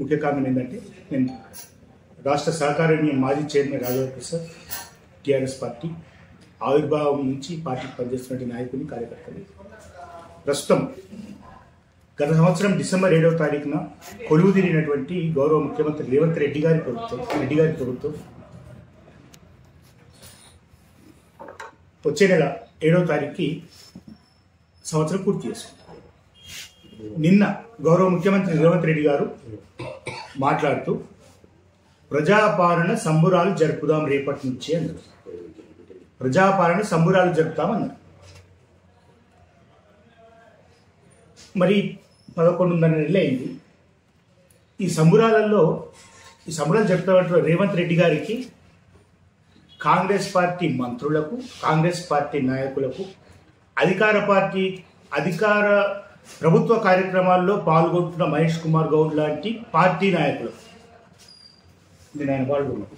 ముఖ్య కారణం ఏంటంటే నేను రాష్ట్ర సహకార మాజీ chairman Raghava Prasad TRS party ఆవిర్భావం నుంచి పార్టీకి పనిచేస్తున్న నాయకుని కార్యకర్తలు. ప్రస్తుతం గత సంవత్సరం డిసెంబర్ ఏడవ తారీఖున కొలువు తీరినటువంటి గౌరవ ముఖ్యమంత్రి రేవంత్ రెడ్డి గారి ప్రభుత్వం రెడ్డి గారి ప్రభుత్వం వచ్చే నెల ఏడవ తారీఖుకి సంవత్సరం పూర్తి చేసుకుంటాం నిన్న గౌరవ ముఖ్యమంత్రి రేవంత్ రెడ్డి గారు మాట్లాడుతూ ప్రజాపాలన సంబురాలు జరుపుదాం రేపటి నుంచి అన్నారు. ప్రజాపాలన సంబురాలు జరుపుతామన్నారు మరి పదకొండున్నర నెలలు అయింది. ఈ సంబురాలలో ఈ సంబురాలు జరుపుతున్నటువంటి రేవంత్ రెడ్డి గారికి కాంగ్రెస్ పార్టీ మంత్రులకు కాంగ్రెస్ పార్టీ నాయకులకు అధికార పార్టీ అధికార ప్రభుత్వ కార్యక్రమాల్లో పాల్గొంటున్న మహేష్ కుమార్ గౌడ్ లాంటి పార్టీ నాయకులు. నేను ఆయన పాల్గొన్నాను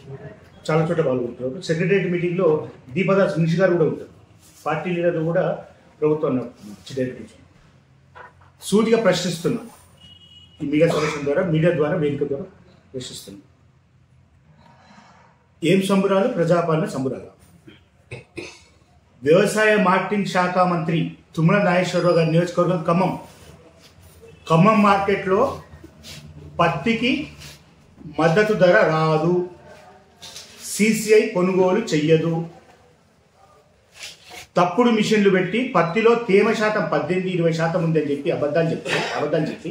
చాలా చోట్ల పాల్గొంటారు సెక్రటరియట్ మీటింగ్లో దీపదాస్ మున్షి గారు కూడా ఉంటారు. పార్టీ లీడర్లు కూడా ప్రభుత్వం డైరెక్టర్ సూటిగా ప్రశ్నిస్తున్నా. ఈ మీడియా సమావేశం ద్వారా మీడియా ద్వారా వేదిక ద్వారా ప్రశ్నిస్తున్నా. ఏం సంబురాలు? ప్రజాపాలన సంబురాలు? వ్యవసాయ మార్కెటింగ్ శాఖ మంత్రి తుమ్మల నాగేశ్వరరావు గారి నియోజకవర్గం ఖమ్మం. ఖమ్మం మార్కెట్లో పత్తికి మద్దతు ధర రాదు. సిసిఐ కొనుగోలు చెయ్యదు. తప్పుడు మిషన్లు పెట్టి పత్తిలో తేమ శాతం పద్దెనిమిది ఇరవై శాతం ఉందని చెప్పి అబద్ధాలు చెప్పి అబద్ధాలు చెప్పి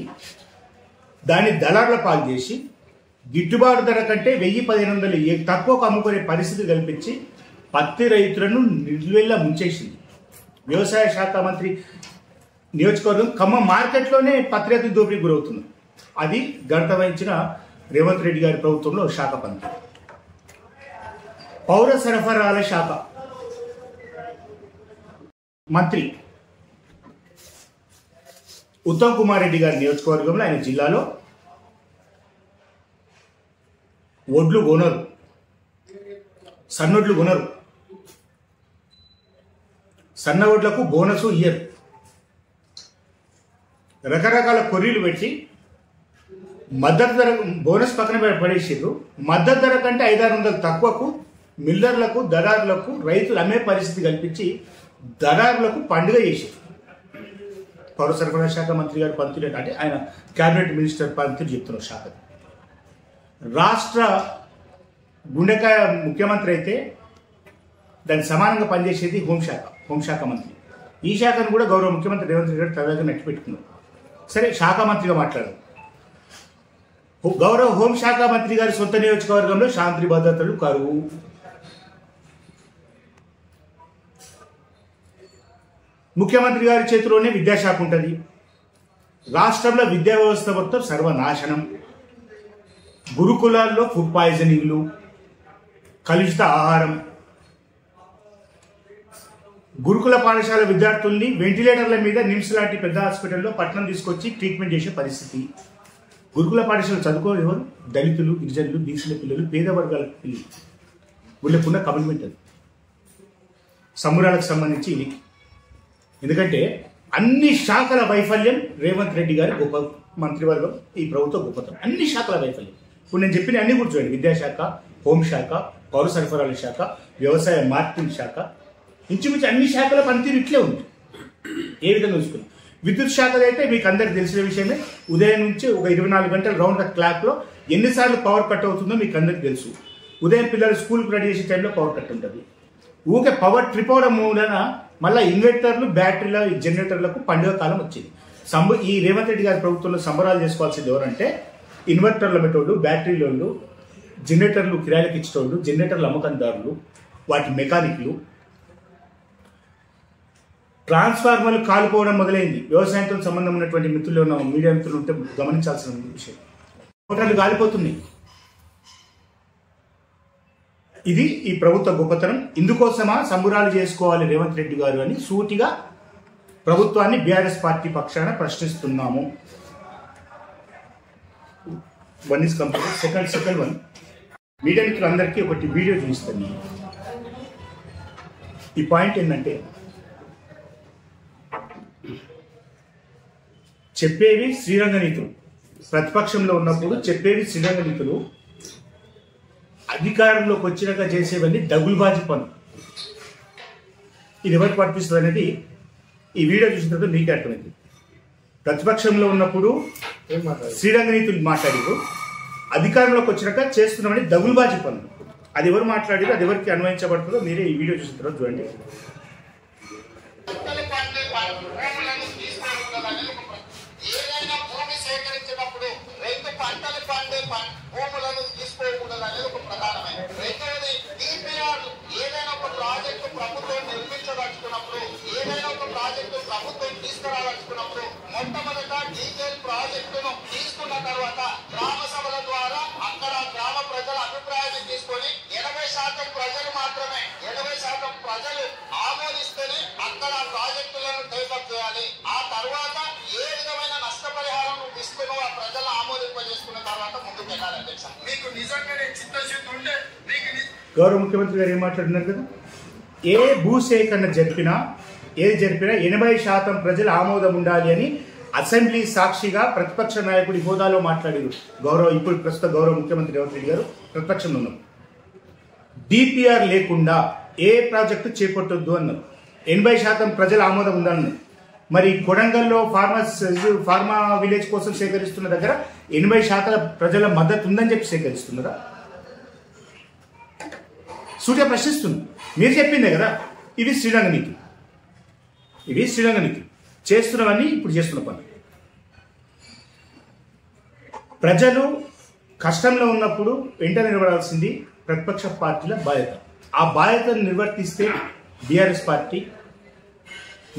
దాన్ని దళారుల పాలు చేసి గిట్టుబాటు ధర కంటే వెయ్యి పదిహేను వందలు తక్కువకు అమ్ముకునే పరిస్థితి కల్పించి పత్తి రైతులను నిలువెల్లా ముంచేసింది. వ్యవసాయ శాఖ మంత్రి నియోజకవర్గం ఖమ్మం మార్కెట్లోనే పత్రేత దోపిడీకి గురవుతుంది. అది గంట వహించిన రేవంత్ రెడ్డి గారి ప్రభుత్వంలో శాఖ మంత్రి పౌర సరఫరాల శాఖ మంత్రి ఉత్తమ్ కుమార్ రెడ్డి గారి నియోజకవర్గంలో ఆయన జిల్లాలో ఒడ్లు కొనరు సన్నొడ్లు కొనరు. సన్న ఒడ్లకు బోనసు ఇయ్యరు రకరకాల కొర్రీలు పెట్టి మద్దతు ధర బోనస్ పక్కన పడేసిండ్రు. మద్దతు ధర కంటే ఐదారు వందలు తక్కువకు మిల్లర్లకు దళారులకు రైతులు అమ్మే పరిస్థితి కల్పించి దళారులకు పండుగ చేశారు పౌర సరఫరా శాఖ మంత్రి గారు పంతులు అంటే ఆయన కేబినెట్ మినిస్టర్ పంతులు చెప్తున్నారు శాఖ. రాష్ట్ర గుండెకాయ ముఖ్యమంత్రి అయితే దానికి సమానంగా పనిచేసేది హోంశాఖ. హోంశాఖ మంత్రి. ఈ శాఖను కూడా గౌరవ ముఖ్యమంత్రి రేవంత్ రెడ్డి గారు తరగా నెట్టిపెట్టుకున్నారు. సరే శాఖ మంత్రిగా మాట్లాడారు గౌరవ హోంశాఖ మంత్రి గారి సొంత నియోజకవర్గంలో శాంతి భద్రతలు కరువు. ముఖ్యమంత్రి గారి చేతిలోనే విద్యాశాఖ ఉంటుంది. రాష్ట్రంలో విద్యా వ్యవస్థ మొత్తం సర్వనాశనం. గురుకులాల్లో ఫుడ్ పాయిజనింగ్లు. కలుషిత ఆహారం. గురుకుల పాఠశాల విద్యార్థుల్ని వెంటిలేటర్ల మీద నిమ్స్ లాంటి పెద్ద హాస్పిటల్లో పట్టణం తీసుకొచ్చి ట్రీట్మెంట్ చేసే పరిస్థితి. గురుకుల పాఠశాల చదువుకో ఎవరు? దళితులు గిరిజనులు బీసీల పిల్లలు పేద వర్గాల పిల్లలు. వీళ్ళకున్న కమిట్మెంట్ అది. సంబరాలకు సంబంధించి ఇది. ఎందుకంటే అన్ని శాఖల వైఫల్యం రేవంత్ రెడ్డి గారి గొప్ప మంత్రివర్గం ఈ ప్రభుత్వ గొప్పతనం. అన్ని శాఖల వైఫల్యం. ఇప్పుడు నేను చెప్పిన అన్ని కూడా చూడండి విద్యాశాఖ హోంశాఖ పౌర సరఫరాల శాఖ వ్యవసాయ మార్కెటింగ్ శాఖ ఇంచుమించు అన్ని శాఖల పనితీరు ఇట్లే ఉంది. ఏ విధంగా చూసుకున్నాం. విద్యుత్ శాఖలు అయితే మీకు అందరికి తెలిసిన విషయమే. ఉదయం నుంచి ఒక ఇరవై నాలుగు గంటల రౌండ్ ద ఎన్నిసార్లు పవర్ కట్ అవుతుందో మీకు అందరికి తెలుసు. ఉదయం పిల్లలు స్కూల్కి రెడీ చేసే టైంలో పవర్ కట్ ఉంటుంది. ఊకే పవర్ ట్రిప్ అవడం మూలన మళ్ళీ ఇన్వర్టర్లు బ్యాటరీల జనరేటర్లకు పండుగ కాలం వచ్చింది. సంబ ఈ రేవంత్ రెడ్డి గారి ప్రభుత్వంలో సంబరాలు చేసుకోవాల్సింది ఎవరంటే ఇన్వర్టర్ల పెట్టేవాళ్ళు బ్యాటరీలోళ్ళు జనరేటర్లు కిరాయిలకు ఇచ్చేటోళ్ళు జనరేటర్ల అమ్మకందారులు వాటి మెకానిక్లు ట్రాన్స్ఫార్మర్లు కాలిపోవడం మొదలైంది. వ్యవసాయంతో సంబంధం ఉన్నటువంటి మిత్రులు ఉన్న మీడియా మిత్రులు ఉంటే గమనించాల్సిన విషయం. మోటార్లు కాలిపోతున్నాయి. ఇది ఈ ప్రభుత్వ గొప్పతనం. ఇందుకోసమా సంబురాలు చేసుకోవాలి రేవంత్ రెడ్డి గారు అని సూటిగా ప్రభుత్వాన్ని బీఆర్ఎస్ పార్టీ పక్షాన ప్రశ్నిస్తున్నాము. One is complete second second one media మిత్రులందరికీ ఒకటి వీడియో చూపిస్తాను. ఈ పాయింట్ ఏంటంటే చెప్పేవి శ్రీరంగ నీతులు. ప్రతిపక్షంలో ఉన్నప్పుడు చెప్పేవి శ్రీరంగ నీతులు. అధికారంలోకి వచ్చినాక చేసేవన్నీ డగులుబాజీ పనులు. ఇది ఎవరికి పనిపిస్తుంది అనేది ఈ వీడియో చూసిన తర్వాత మీకే అర్థమైంది. ప్రతిపక్షంలో ఉన్నప్పుడు శ్రీరంగ నీతులు మాట్లాడారు అధికారంలోకి వచ్చినాక చేస్తున్నామని దగులుబాజీ పనులు. అది ఎవరు మాట్లాడారు అది ఎవరికి అన్వయించబడుతుందో మీరే ఈ వీడియో చూసిన తర్వాత చూడండి. ఏదైనా భూమి సేకరించినప్పుడు రైతు పంటలు పండే భూములను తీసుకోకూడదు అనేది ఒక ప్రధాన గౌరవ ముఖ్యమంత్రి గారు ఏం మాట్లాడినారు కదా? ఏ భూసేకరణ జరిపినా ఏది జరిపినా ఎనభై శాతం ప్రజల ఆమోదం ఉండాలి అని అసెంబ్లీ సాక్షిగా ప్రతిపక్ష నాయకుడి హోదాలో మాట్లాడారు గౌరవ ఇప్పుడు ప్రస్తుత గౌరవ ముఖ్యమంత్రి రేవంత్ రెడ్డి గారు ప్రతిపక్షంలో ఉన్నారు. డిపిఆర్ లేకుండా ఏ ప్రాజెక్టు చేపట్టొద్దు అన్నారు. ఎనభై శాతం ప్రజల ఆమోదం ఉందన్నారు. మరి కొడంగల్లో ఫార్మర్స్ ఫార్మా విలేజ్ కోసం సేకరిస్తున్న దగ్గర ఎనభై శాతం ప్రజల మద్దతు ఉందని చెప్పి సేకరిస్తున్నారా? సూర్య ప్రశ్నిస్తుంది. మీరు చెప్పిందే కదా ఇవి శ్రీరంగ నీతి. ఇవి శ్రీరంగ నీతి. చేస్తున్నవన్నీ ఇప్పుడు చేస్తున్న పని ప్రజలు కష్టంలో ఉన్నప్పుడు వెంట నిలబడాల్సింది ప్రతిపక్ష పార్టీల బాధ్యత. ఆ బాధ్యతను నిర్వర్తిస్తే బీఆర్ఎస్ పార్టీ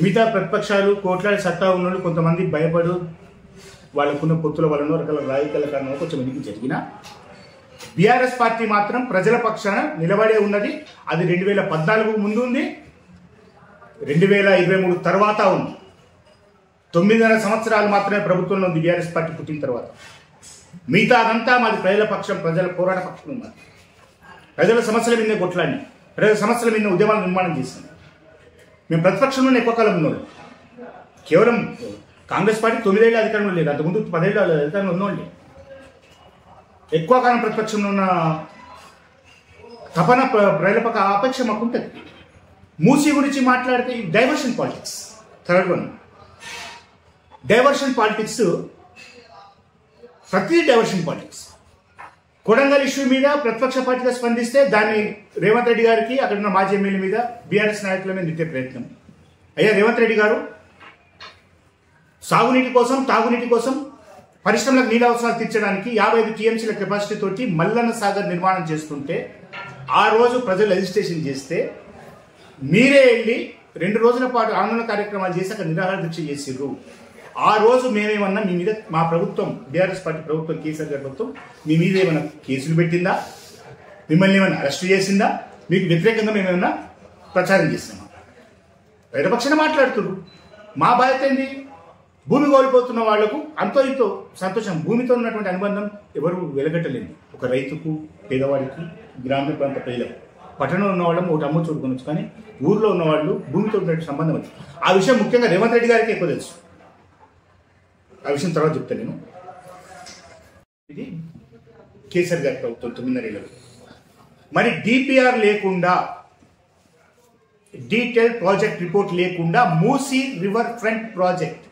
మిగతా ప్రతిపక్షాలు కోట్లాడి సత్తా ఉన్నోళ్ళు కొంతమంది భయపడు వాళ్ళకున్న పొత్తుల వలన రకాల రాయితీల కారణంగా కొంచెం వెనక్కి జరిగినా బీఆర్ఎస్ పార్టీ మాత్రం ప్రజల పక్షాన నిలబడే ఉన్నది. అది రెండు వేల పద్నాలుగు ముందు ఉంది. రెండు వేల ఇరవై మూడు తర్వాత ఉంది. తొమ్మిదిన్నర సంవత్సరాలు మాత్రమే ప్రభుత్వంలో ఉంది బీఆర్ఎస్ పార్టీ పుట్టిన తర్వాత. మిగతా అదంతా మాది ప్రజల పక్షం ప్రజల పోరాట పక్షం ఉన్నది ప్రజల సమస్యల మీద కొట్లాడిని ప్రజల సమస్యల మీద ఉద్యమాలు నిర్మాణం చేసింది. మేము ప్రతిపక్షంలోనే ఎక్కువ కాలం ఉన్నాం కేవలం కాంగ్రెస్ పార్టీ తొమ్మిదేళ్ళు అధికారంలో లేదు. అంతకుముందు పదేళ్ళు అధికారంలో ఉన్నోళ్ళు. ఎక్కువ కాలం ప్రతిపక్షంలో ఉన్న తపన ప్ర- ప్రజల అపేక్ష మాకు ఉంటుంది మూసీ గురించి మాట్లాడితే diversion politics third one. Diversion politics ప్రతి డైవర్షన్ పాలిటిక్స్. కొడంగల్ ఇష్యూ మీద ప్రతిపక్ష పార్టీగా స్పందిస్తే దాన్ని రేవంత్ రెడ్డి గారికి అక్కడ ఉన్న మాజీ ఎమ్మెల్యే మీద బీఆర్ఎస్ నాయకుల మీద నిత్య ప్రయత్నం. అయ్యా రేవంత్ రెడ్డి గారు సాగునీటి కోసం తాగునీటి కోసం పరిశ్రమలకు నీళ్ళ అవసరాలు తీర్చడానికి యాభై ఐదు టీఎంసీల కెపాసిటీ తోటి మల్లన్న సాగర్ నిర్మాణం చేస్తుంటే ఆ రోజు ప్రజలు రిజిస్ట్రేషన్ చేస్తే మీరే వెళ్ళి రెండు రోజుల పాటు ఆందోళన కార్యక్రమాలు చేసి అక్కడ నిరాహార దీక్ష చేసిర్రు. ఆ రోజు మేమేమన్నా మీ మీద మా ప్రభుత్వం బీఆర్ఎస్ పార్టీ ప్రభుత్వం కేసీఆర్ గారి ప్రభుత్వం మీ మీద ఏమైనా కేసులు పెట్టిందా? మిమ్మల్ని ఏమైనా అరెస్ట్ చేసిందా? మీకు వ్యతిరేకంగా మేమేమన్నా ప్రచారం చేసినామా? ప్రతిపక్షాన్ని మాట్లాడుతున్నారు మా బాధ్యత ఏంది? భూమి కోల్పోతున్న వాళ్ళకు అంతో ఇంతో సంతోషం. భూమితో ఉన్నటువంటి అనుబంధం ఎవరు వెలగట్టలేదు. ఒక రైతుకు పేదవాడికి గ్రామీణ ప్రాంత ప్రజలకు. పట్టణంలో ఉన్న వాళ్ళం ఒకటి అమ్మ చూడుకోవచ్చు కానీ ఊర్లో ఉన్న వాళ్ళు భూమితో ఉన్నటువంటి సంబంధం అది ఆ విషయం ముఖ్యంగా రేవంత్ రెడ్డి గారికి ఎక్కువ తెలుసు. ఆ విషయం తర్వాత చెప్తాను నేను. ఇది కేసీఆర్ గారి ప్రభుత్వం తొమ్మిదిన్నరేళ్ళలో మరి డిపిఆర్ లేకుండా డీటెయిల్ ప్రాజెక్ట్ రిపోర్ట్ లేకుండా Musi river front project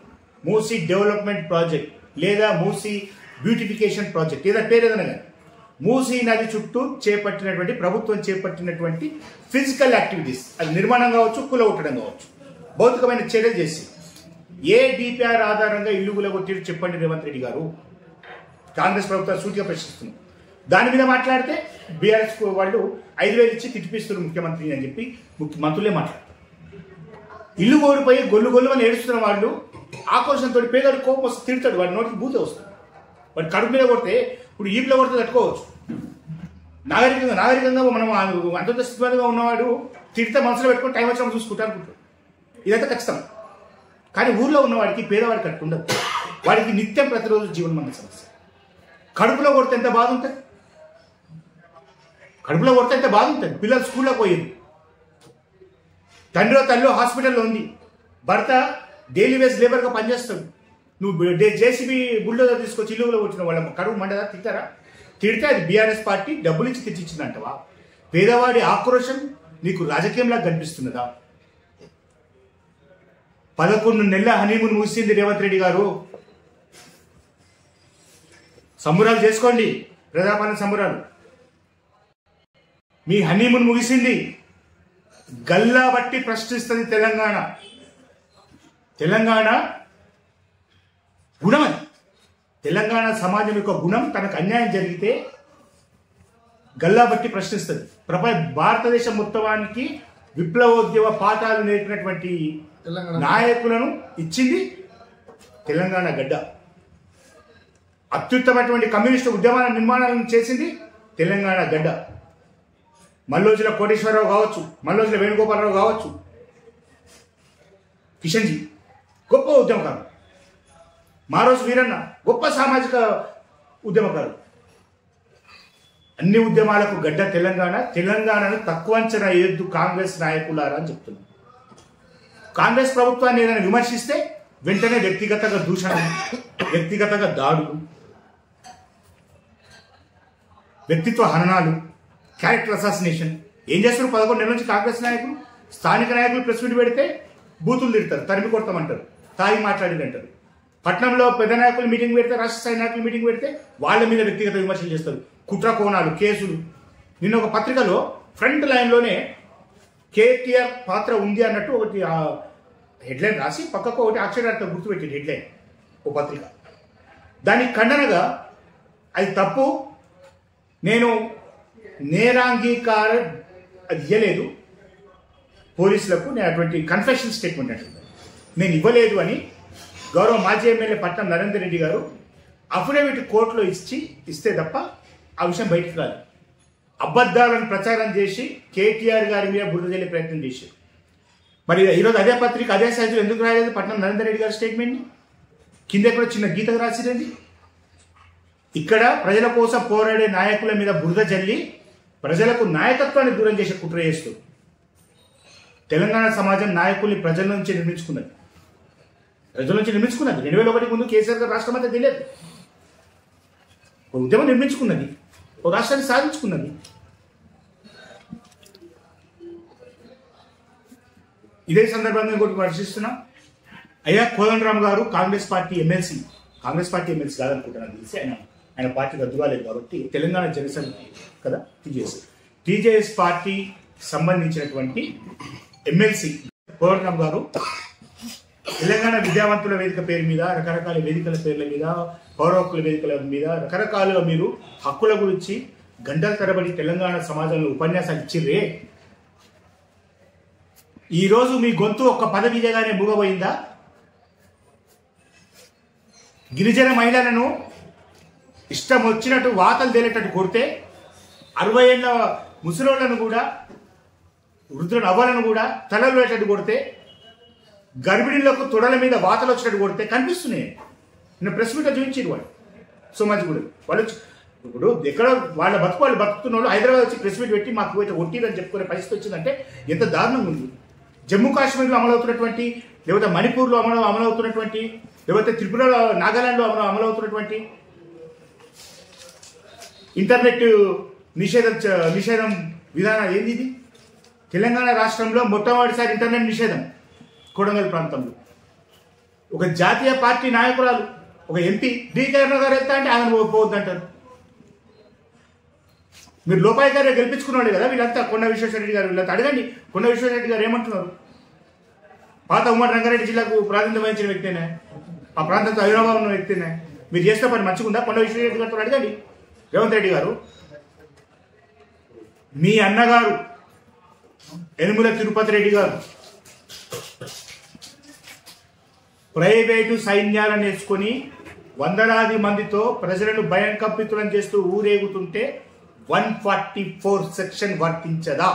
Musi development project లేదా మూసీ బ్యూటిఫికేషన్ ప్రాజెక్ట్ ఏదైనా పేరు ఏదైనా కానీ. మూసీ నది చుట్టూ చేపట్టినటువంటి ప్రభుత్వం చేపట్టినటువంటి ఫిజికల్ యాక్టివిటీస్ అది నిర్మాణం కావచ్చు కులగొట్టడం కావచ్చు. భౌతికమైన చర్యలు చేసి. ఏ డిపిఆర్ ఆధారంగా ఇల్లు కులగొట్టిరు చెప్పండి రేవంత్ రెడ్డి గారు. కాంగ్రెస్ ప్రభుత్వం సూటిగా ప్రశ్నిస్తుంది దాని మీద మాట్లాడితే బీఆర్ఎస్ వాళ్ళు ఐదు వేలు ఇచ్చి తిట్టిపిస్తున్నారు ముఖ్యమంత్రి అని చెప్పి ముఖ్య మంత్రులే మాట్లాడతారు. ఇల్లు ఓడిపోయి గొల్లు గొల్లు అని ఏడుస్తున్న వాళ్ళు ఆక్రోషంతో పేదడు కోపం వస్తే తిడతాడు వాడి నోటికి బూతే వస్తుంది. వాడి కడుపు మీద కొడితే ఇప్పుడు ఈపులో కొడితే తట్టుకోవచ్చు. నాగరికంగా నాగరికంగా మనం అంత ఉన్నవాడు తిడితే మనసులో పెట్టుకొని టైం వచ్చినప్పుడు చూసుకుంటా అనుకుంటాడు. ఇదైతే ఖచ్చితం. కానీ ఊర్లో ఉన్నవాడికి పేదవాడికి అట్టు ఉండదు. వాడికి నిత్యం ప్రతిరోజు జీవనమన్న సమస్య. కడుపులో కొడితే ఎంత బాధ ఉంటుంది? కడుపులో కొడితే ఎంత బాధ ఉంటుంది? పిల్లలు స్కూల్లో పోయింది. తండ్రిలో తల్లిలో హాస్పిటల్లో ఉంది. భర్త డైలీ వేస్ లేబర్గా పనిచేస్తాడు. నువ్వు జేసీబీ బుల్డోజర్ తీసుకొచ్చి ఇల్లులో వచ్చిన వాళ్ళ కరువు మండదా తిట్టారా తిడితే అది బీఆర్ఎస్ పార్టీ డబ్బులు ఇచ్చి తెచ్చిచ్చిందంటవా? పేదవాడి ఆక్రోశం నీకు రాజకీయంలా కనిపిస్తున్నదా? పదకొండు నెలల హనీమూన్ ముగిసింది రేవంత్ రెడ్డి గారు. సంబురాలు చేసుకోండి. ప్రజాపాలన సంబురాలు. మీ హనీమూన్ ముగిసింది. గల్లా బట్టి ప్రశ్నిస్తుంది తెలంగాణ. తెలంగాణ గుణం తెలంగాణ సమాజం యొక్క గుణం తనకు అన్యాయం జరిగితే గల్లా బట్టి ప్రశ్నిస్తుంది. ప్రపంచ భారతదేశం మొత్తానికి విప్లవోద్యమ పాఠాలు నేర్పినటువంటి తెలంగాణ. నాయకులను ఇచ్చింది తెలంగాణ గడ్డ. అత్యుత్తమైనటువంటి కమ్యూనిస్టు ఉద్యమాల నిర్మాణాలను చేసింది తెలంగాణ గడ్డ. మల్లోజుల కోటేశ్వరరావు కావచ్చు మల్లోజుల వేణుగోపాలరావు కావచ్చు. కిషన్జీ. గొప్ప ఉద్యమకారు మారోజు వీరన్న గొప్ప సామాజిక ఉద్యమకారు అన్ని ఉద్యమాలకు గడ్డ తెలంగాణ తెలంగాణను తక్కువ అంచనా వేయొద్దు కాంగ్రెస్ నాయకులారా అని చెప్తున్నారు కాంగ్రెస్ ప్రభుత్వాన్ని ఏదైనా విమర్శిస్తే వెంటనే వ్యక్తిగతంగా దూషణ వ్యక్తిగతంగా దాడులు వ్యక్తిత్వ హననాలు క్యారెక్టర్ అసాసినేషన్. ఏం చేస్తారు? పదకొండు నెలల నుంచి కాంగ్రెస్ నాయకులు స్థానిక నాయకులు ప్రెస్ మీట్ పెడితే బూతులు తిడతారు తరిమి కొడతామంటారు. తాగి మాట్లాడిందంటారు పట్నంలో పెద్ద నాయకులు మీటింగ్ పెడితే రాష్ట్ర స్థాయి నాయకులు మీటింగ్ పెడితే వాళ్ళ మీద వ్యక్తిగత విమర్శలు చేస్తారు. కుట్ర కోణాలు కేసులు. నిన్న ఒక పత్రికలో ఫ్రంట్ లైన్లోనే కేటీఆర్ పాత్ర ఉంది అన్నట్టు ఒకటి హెడ్లైన్ రాసి పక్కకు ఒకటి అక్షరార్థం గుర్తుపెట్టింది హెడ్లైన్ ఓ పత్రిక. దానికి ఖండనగా అది తప్పు. నేను నేరాంగీకారం అది ఇవ్వలేదు పోలీసులకు నేను అటువంటి కన్ఫెషన్ స్టేట్మెంట్ అంటుంది నేను ఇవ్వలేదు అని గౌరవ మాజీ ఎమ్మెల్యే పట్నం నరేందర్ రెడ్డి గారు అఫిడవిట్ కోర్టులో ఇచ్చి ఇస్తే తప్ప ఆ విషయం బయటకు రాదు అబద్ధాలను ప్రచారం చేసి కేటీఆర్ గారి మీద బురద ప్రయత్నం చేశారు. మరి ఈరోజు అదే పత్రిక అదే సైజులో ఎందుకు రాయలేదు పట్నం నరేందర్ రెడ్డి గారి స్టేట్మెంట్ని కింద కూడా చిన్న గీతకు రాసిరండి. ఇక్కడ ప్రజల కోసం పోరాడే నాయకుల మీద బురద జల్లి ప్రజలకు నాయకత్వాన్ని దూరం చేసే కుట్ర చేస్తూ తెలంగాణ సమాజం నాయకుల్ని ప్రజల నుంచి నిర్మించుకున్నది. ప్రజల నుంచి నిర్మించుకున్నది. రెండు వేల ఒకటి ముందు కేసీఆర్ గారు రాష్ట్రం అంతా తెలియదు. ఒక ఉద్యమం నిర్మించుకున్నది. ఒక రాష్ట్రాన్ని సాధించుకున్నది. ఇదే సందర్భంగా ఇంకోటి పరిశీలిస్తున్నాం అయ్యా Kodandaram garu Congress party MLC. Congress party MLC కాదనుకుంటున్నాను తెలిసి ఆయన ఆయన పార్టీ రద్దు కాలేదు కాబట్టి తెలంగాణ జనసమితి కదా టీజేఎస్. టీజేఎస్ పార్టీ సంబంధించినటువంటి ఎమ్మెల్సీ కోదండరామ్ గారు తెలంగాణ విద్యావంతుల వేదిక పేరు మీద రకరకాల వేదికల పేర్ల మీద పౌరహక్కుల వేదికల మీద రకరకాలుగా మీరు హక్కుల గురించి గంటల తరబడి తెలంగాణ సమాజంలో ఉపన్యాసాలు ఇచ్చిర్రే. ఈరోజు మీ గొంతు ఒక్క పదవి ఇయ్యగానే మూగబోయిందా? గిరిజన మహిళలను ఇష్టం వచ్చినట్టు వాతలు తేలేటట్టు కొడితే అరవై ఏళ్ళ ముసలోళ్ళను కూడా వృద్ధుల అవ్వలను కూడా తలలు వేటట్టు కొడితే గర్భిణీలకు తొడల మీద వాతలు వచ్చినట్టు కొడితే కనిపిస్తున్నాయి. నేను ప్రెస్ మీట్ చూపించారు వాళ్ళు. సో మచ్ కూడా వాళ్ళు ఇప్పుడు ఎక్కడ వాళ్ళ బతుకు వాళ్ళు బతుకుతున్న వాళ్ళు హైదరాబాద్ వచ్చి ప్రెస్ మీట్ పెట్టి మాకు అయితే కొట్టిరని చెప్పుకునే పరిస్థితి వచ్చిందంటే ఎంత దారుణంగా ఉంది. జమ్మూ కాశ్మీర్లో అమలవుతున్నటువంటి లేకపోతే మణిపూర్లో అమలు అమలవుతున్నటువంటి లేకపోతే త్రిపురలో నాగాలాండ్లో అమలు అమలవుతున్నటువంటి ఇంటర్నెట్ నిషేధం చ- నిషేధం విధానం ఏంది ఇది? తెలంగాణ రాష్ట్రంలో మొట్టమొదటిసారి ఇంటర్నెట్ నిషేధం. కొడంగల్ ప్రాంతంలో. ఒక జాతీయ పార్టీ నాయకురాలు ఒక ఎంపీ డి కరుణ గారు వెళ్తా అంటే ఆయన పోవద్దంటారు. మీరు లోపాయి గారు గెలిపించుకున్నాడు కదా వీళ్ళంతా కొండ విశ్వేశ్వరరెడ్డి గారు వీళ్ళంతా అడగండి. కొండ విశ్వేశ్వరరెడ్డి గారు ఏమంటున్నారు? పాత ఉమ్మడి రంగారెడ్డి జిల్లాకు ప్రాతినిధ్యం వహించిన వ్యక్తినే ఆ ప్రాంతంతో అవినాభావం ఉన్న వ్యక్తినే మీరు చేస్తే పని మంచిగుందా కొండ విశ్వేశ్వరరెడ్డి గారితో అడగండి. రేవంత్ రెడ్డి గారు మీ అన్నగారు ఎనుముల తిరుపతి రెడ్డి గారు ప్రైవేటు సైన్యాలను నేర్చుకొని వందలాది మందితో ప్రజలను భయం కప్పితులను చేస్తూ ఊరేగుతుంటే వన్ ఫార్టీ ఫోర్ సెక్షన్ వర్తించదా?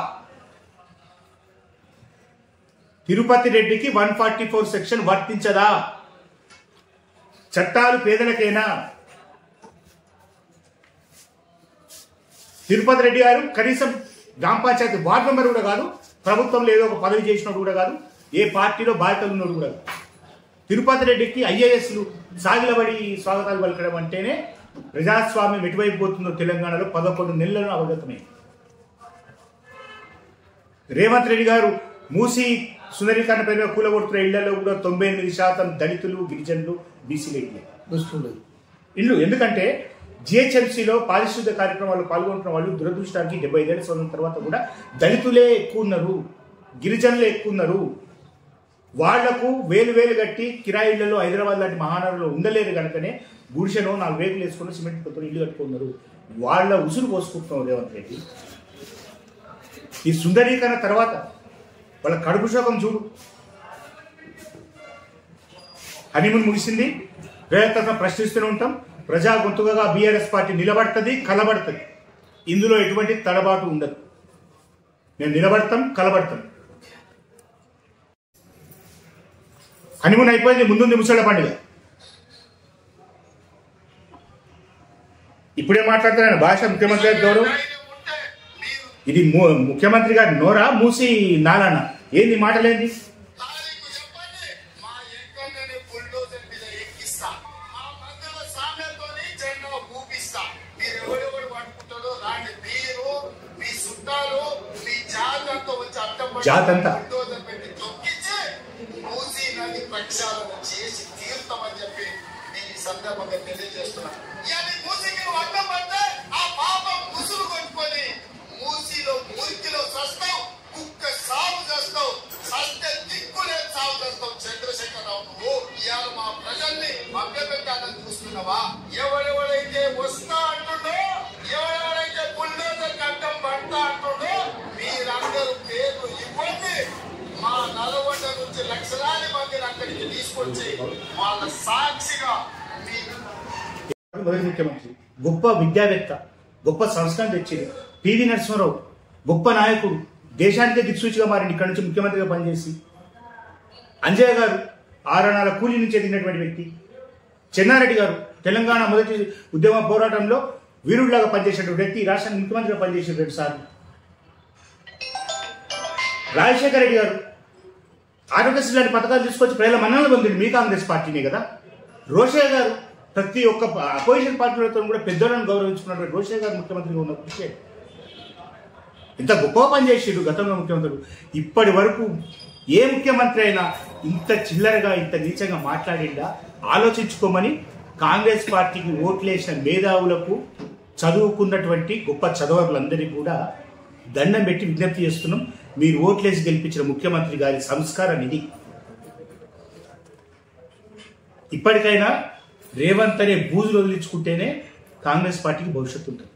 తిరుపతి రెడ్డికి వన్ ఫార్టీ ఫోర్ సెక్షన్ వర్తించదా? చట్టాలు పేదలకేనా? తిరుపతి రెడ్డి గారు కనీసం గ్రామ పంచాయతీ వార్డు మెంబర్ కూడా కాదు ప్రభుత్వంలో ఏదో ఒక పదవి చేసినోడు కూడా కాదు ఏ పార్టీలో బాధ్యతలు ఉన్నోడు కూడా కాదు. తిరుపతి రెడ్డికి ఐఏఎస్లు సాగిలబడి స్వాగతాలు పలకడం అంటేనే ప్రజాస్వామ్యం ఎటువైపు పోతుందో తెలంగాణలో పదకొండు నెలలను అవగతమైంది. రేవంత్ రెడ్డి గారు మూసి సుందరీకరణ పేరుగా కూలగొడుతున్న ఇళ్ళలో కూడా తొంభై ఎనిమిది శాతం దళితులు గిరిజనులు బీసీలు దుస్తులు ఇల్లు ఎందుకంటే జిహెచ్ఎంసీలో పారిశుద్ధ్య కార్యక్రమాల్లో పాల్గొంటున్న వాళ్ళు దురదృష్టానికి డెబ్బై ఐదేళ్ళ సంవత్సరం తర్వాత కూడా దళితులే ఎక్కువ ఉన్నారు గిరిజనులే ఎక్కువ ఉన్నారు. వాళ్ళకు వేలు వేలు కట్టి కిరాయిళ్ళలో హైదరాబాద్ లాంటి మహానగరంలో ఉండలేరు కనుకనే గుడిసెలో నాలుగు రేకులు వేసుకుని సిమెంట్ కొత్త ఇల్లు కట్టుకున్నారు. వాళ్ళ ఉసురు పోసుకుంటున్నాం రేవంత్ రెడ్డి. ఈ సుందరీకరణ తర్వాత వాళ్ళ కడుపు శోకం చూడు. హనీమూన్ ముగిసింది. ప్రయత్నం ప్రశ్నిస్తూనే ఉంటాం. ప్రజా గొంతుకగా బీఆర్ఎస్ పార్టీ నిలబడుతుంది కలబడుతుంది. ఇందులో ఎటువంటి తడబాటు ఉండదు. మేము నిలబడతాం కలబడతాం. హనీమూన్ అయిపోయింది ముందుంది ముసళ్ళ పండుగ. ఇప్పుడే మాట్లాడుతున్నాను భాష ముఖ్యమంత్రి గారి గౌరవం. ఇది ముఖ్యమంత్రి గారి నోరా మూసి నాలానా? ఏంది మాటలేంది? తారీఖు చెప్పండి మా ఎంకన్నని బుల్డోజర్ మీద ఎక్కిస్తా మా మధ్యలో సామ్యంతోని జెండా ఊపిస్తా మీరు ఎవడెవడు పట్టుకుంటాడో రాండి మీరు మీ చుట్టాలు మీ జాతంతో వచ్చి అడ్డం పడి జాతంతా. బుల్డోజర్ పెట్టి తొక్కించి మూసీ నది ప్రక్షాళన చేసి తీర్థమని చెప్పి నేను ఈ సందర్భంగా తెలియజేస్తున్నా ఇవాళ అడ్డం పడితే ఆ పాపం ముసురు కొట్టుకొని మూసిలో మురికిలో సస్తావు కుక్క సాగు చేస్తావు సస్తే దిక్కులే సాగు చేస్తావు చంద్రశేఖరరావు నువ్వు ఇవాళ మా ప్రజల్ని మభ్యపెట్టాలని చూస్తున్నావా? ఎవడెవడైతే వస్తా అంటుండో ఎవడెవడైతే బుల్డోజర్ అడ్డం పడతా అంటుండో మీరందరూ పేర్లు ఇవ్వండి. మా నల్గొండ నుంచి లక్షలాది మందిని అక్కడికి తీసుకొచ్చి వాళ్ళ సాక్షిగా మీకు ముఖ్యమంత్రి. గొప్ప విద్యావేత్త గొప్ప సంస్కరణ తెచ్చింది పివి నరసింహారావు. గొప్ప నాయకుడు దేశానికే దిక్సూచిగా మారింది ఇక్కడి నుంచి ముఖ్యమంత్రిగా పనిచేసి. అంజయ్య గారు ఆరణాల కూలీ నుంచి ఎదిగినటువంటి వ్యక్తి. చెన్నారెడ్డి గారు తెలంగాణ మొదటి ఉద్యమ పోరాటంలో వీరుడిలాగా పనిచేసేటువంటి వ్యక్తి ఈ రాష్ట్రానికి ముఖ్యమంత్రిగా పనిచేసేటువంటి సార్. సార్లు రాజశేఖర రెడ్డి గారు ఆరోగ్యశ్రీ లాంటి పథకాలు తీసుకొచ్చి ప్రజల మన్నలు పొందింది మీ కాంగ్రెస్ పార్టీనే కదా. రోషయ్య గారు ప్రతి ఒక్క అపోజిషన్ పార్టీలతో కూడా పెద్దలను గౌరవించుకున్నారు రోషే గారు ముఖ్యమంత్రిగా ఉన్న విషయం ఇంత గొప్ప పని చేసిండు గతంలో ముఖ్యమంత్రులు. ఇప్పటి వరకు ఏ ముఖ్యమంత్రి అయినా ఇంత చిల్లరగా ఇంత నీచంగా మాట్లాడిందా ఆలోచించుకోమని కాంగ్రెస్ పార్టీకి ఓట్లేసిన మేధావులకు చదువుకున్నటువంటి గొప్ప చదవరులందరినీ కూడా దండం పెట్టి విజ్ఞప్తి చేస్తున్నాం. మీరు ఓట్లేసి గెలిపించిన ముఖ్యమంత్రి గారి సంస్కారం ఇది ఇప్పటికైనా రేవంత్ అనే బూజులు వదిలించుకుంటేనే కాంగ్రెస్ పార్టీకి భవిష్యత్తు ఉంటుంది.